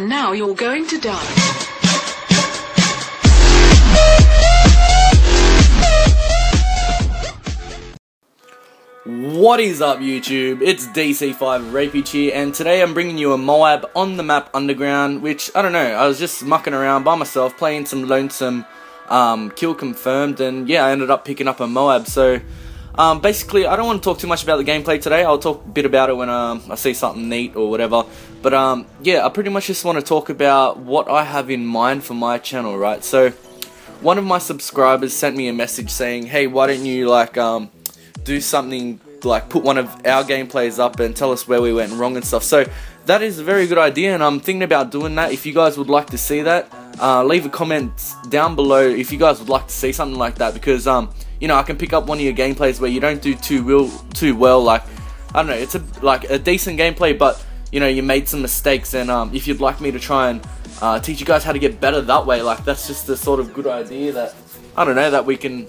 Now you're going to die. What is up YouTube? It's DC5 Rapey here and today I'm bringing you a Moab on the map Underground which, I don't know, I was just mucking around by myself playing some lonesome um, kill confirmed and yeah I ended up picking up a Moab so um, basically I don't want to talk too much about the gameplay today I'll talk a bit about it when um, I see something neat or whatever but um, yeah I pretty much just want to talk about what I have in mind for my channel right so one of my subscribers sent me a message saying hey why don't you like um, do something like put one of our gameplays up and tell us where we went wrong and stuff. So that is a very good idea, and I'm thinking about doing that. If you guys would like to see that, uh, leave a comment down below if you guys would like to see something like that because um you know I can pick up one of your gameplays where you don't do too well too well like I don't know it's a like a decent gameplay but you know you made some mistakes and um if you'd like me to try and uh, teach you guys how to get better that way like that's just a sort of good idea that I don't know that we can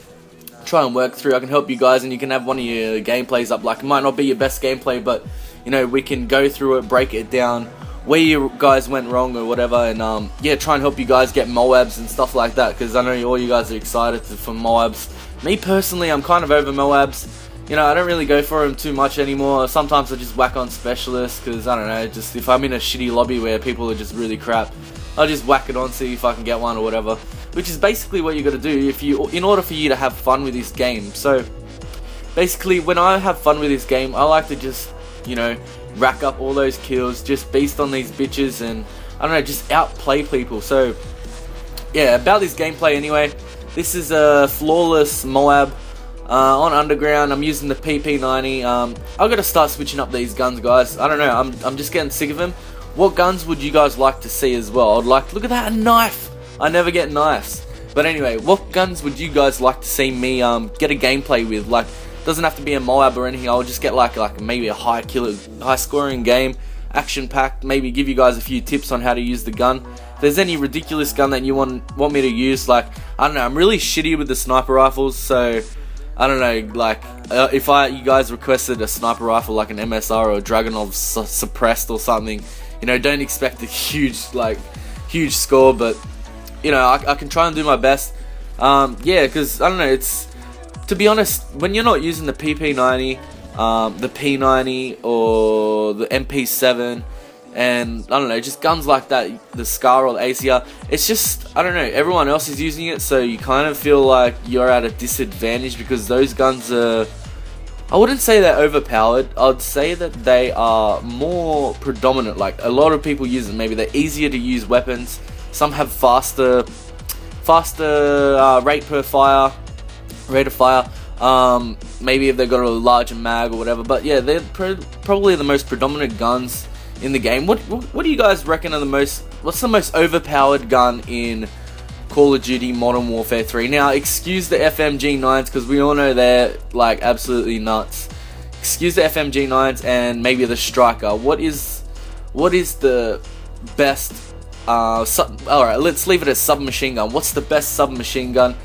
try and work through. I can help you guys, and you can have one of your gameplays up. Like it might not be your best gameplay, but you know we can go through it, break it down, where you guys went wrong or whatever, and um, yeah, try and help you guys get Moabs and stuff like that. Because I know all you guys are excited for Moabs. Me personally, I'm kind of over Moabs. You know, I don't really go for them too much anymore. Sometimes I just whack on specialists because I don't know. Just if I'm in a shitty lobby where people are just really crap, I'll just whack it on, see if I can get one or whatever which is basically what you got to do if you in order for you to have fun with this game. So basically, when I have fun with this game, I like to just you know rack up all those kills just based on these bitches and I don't know, just outplay people. So yeah, about this gameplay anyway. This is a flawless Moab. Uh, on underground, I'm using the PP90. Um, I've got to start switching up these guns, guys. I don't know. I'm, I'm just getting sick of them. What guns would you guys like to see as well? I'd like, look at that, a knife. I never get knives. But anyway, what guns would you guys like to see me um, get a gameplay with? Like, doesn't have to be a Moab or anything. I'll just get like like maybe a high killer, high scoring game, action packed. Maybe give you guys a few tips on how to use the gun. If there's any ridiculous gun that you want want me to use, like I don't know, I'm really shitty with the sniper rifles, so I don't know, like uh, if I you guys requested a sniper rifle like an MSR or a Dragunov su suppressed or something, you know, don't expect a huge like huge score, but you know, I, I can try and do my best. Um, yeah, because I don't know. It's to be honest, when you're not using the PP90, um, the P90 or the MP7, and I don't know, just guns like that, the Scar or the ACR, it's just I don't know. Everyone else is using it, so you kind of feel like you're at a disadvantage because those guns are. I wouldn't say they're overpowered. I'd say that they are more predominant. Like a lot of people use them. Maybe they're easier to use weapons. Some have faster, faster uh, rate per fire, rate of fire. Um, maybe if they've got a larger mag or whatever. But yeah, they're probably the most predominant guns in the game. What, what, do you guys reckon are the most? What's the most overpowered gun in Call of Duty Modern Warfare 3? Now, excuse the FMG 9s because we all know they're like absolutely nuts. Excuse the FMG 9s and maybe the Striker. What is what is the best uh, Alright, let's leave it as submachine gun. What's the best submachine gun?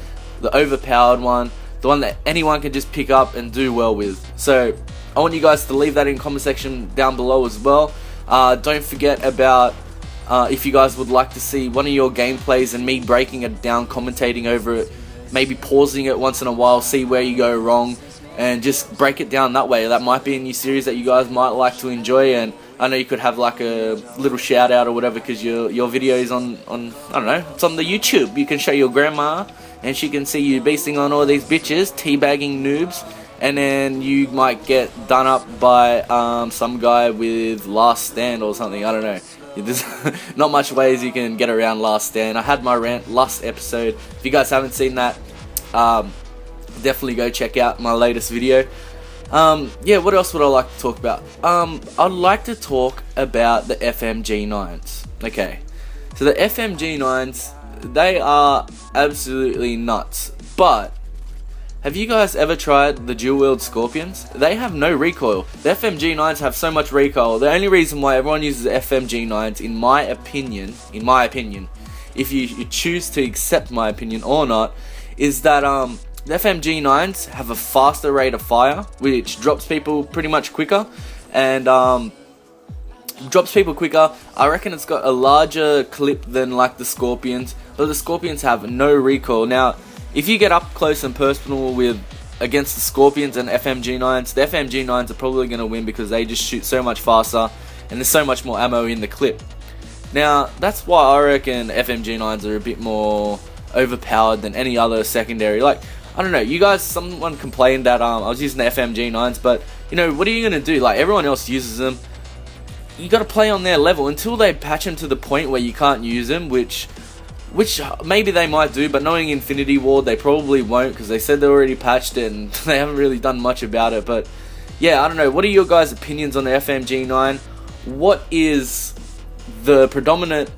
The overpowered one. The one that anyone can just pick up and do well with. So, I want you guys to leave that in comment section down below as well. Uh, don't forget about uh, if you guys would like to see one of your gameplays and me breaking it down, commentating over it, maybe pausing it once in a while, see where you go wrong, and just break it down that way. That might be a new series that you guys might like to enjoy and I know you could have like a little shout out or whatever because your your video is on on I don't know it's on the YouTube. You can show your grandma and she can see you beasting on all these bitches, teabagging noobs, and then you might get done up by um, some guy with Last Stand or something. I don't know. There's not much ways you can get around Last Stand. I had my rant last episode. If you guys haven't seen that, um, definitely go check out my latest video. Um, yeah, what else would I like to talk about? Um, I'd like to talk about the FMG9s. Okay, so the FMG9s, they are absolutely nuts. But have you guys ever tried the dual wield Scorpions? They have no recoil. The FMG9s have so much recoil. The only reason why everyone uses FMG9s, in my opinion, in my opinion, if you, you choose to accept my opinion or not, is that um the FMG9s have a faster rate of fire, which drops people pretty much quicker. And um, drops people quicker. I reckon it's got a larger clip than like the Scorpions, but the Scorpions have no recoil. Now, if you get up close and personal with against the Scorpions and FMG9s, the FMG9s are probably going to win because they just shoot so much faster and there's so much more ammo in the clip. Now, that's why I reckon FMG9s are a bit more overpowered than any other secondary. Like, I don't know, you guys, someone complained that um, I was using the FMG9s, but, you know, what are you going to do? Like, everyone else uses them. You got to play on their level until they patch them to the point where you can't use them, which which maybe they might do, but knowing Infinity Ward, they probably won't because they said they already patched it and they haven't really done much about it. But yeah, I don't know. What are your guys' opinions on the FMG9? What is the predominant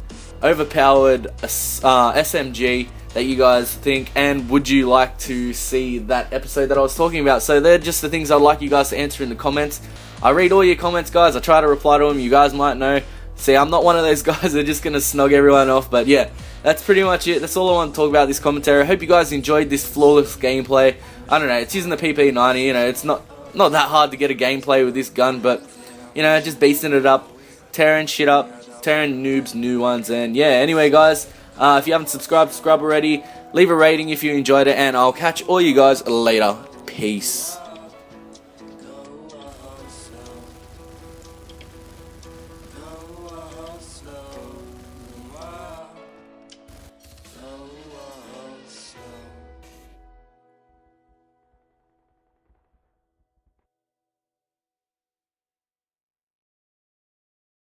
overpowered uh, SMG that you guys think, and would you like to see that episode that I was talking about? So they're just the things I'd like you guys to answer in the comments. I read all your comments, guys. I try to reply to them. You guys might know. See, I'm not one of those guys that are just going to snog everyone off, but yeah, that's pretty much it. That's all I want to talk about this commentary. I hope you guys enjoyed this flawless gameplay. I don't know, it's using the PP90, you know, it's not, not that hard to get a gameplay with this gun, but, you know, just beasting it up, tearing shit up, tearing noobs new ones, and yeah, anyway, guys, uh, if you haven't subscribed, subscribe already, leave a rating if you enjoyed it, and I'll catch all you guys later. Peace.